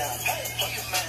down. Hey.